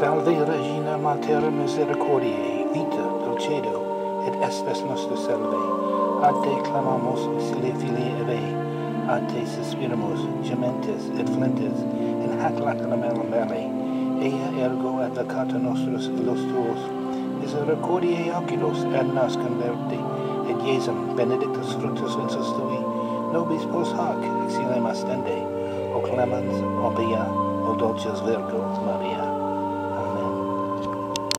Salve Regina Mater Misericordiae, vita, dulcedo, et estes nostra salve. Ad te clamamos, sile filii Eve, ad te suspiramus, gementes et flentes, in hac lacrimarum vale. Ea ergo advocata nostros illos tuos, misericordiae oculos ad nos converti, et Iesum benedictus fructus insus tui, nobis post hoc exilium astende, o clemens, o bia, o dolces Virgo Maria.